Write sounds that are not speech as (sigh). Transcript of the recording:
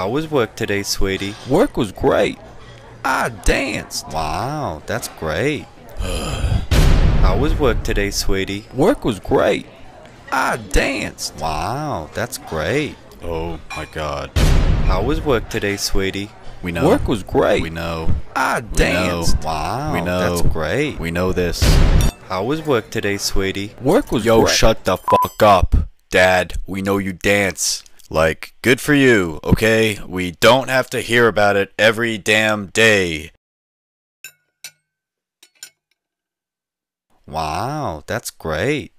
How was work today, sweetie? Work was great. I danced. Wow, that's great. (sighs) How was work today, sweetie? Work was great. I danced. Wow, that's great. Oh my god. How was work today, sweetie? We know. Work was great. We know. I We know. danced. Wow, We know. that's great. We know this. How was work today, sweetie? Work was Yo, great. shut the fuck up. Dad, we know you dance. Like, good for you, okay? We don't have to hear about it every damn day. Wow, that's great.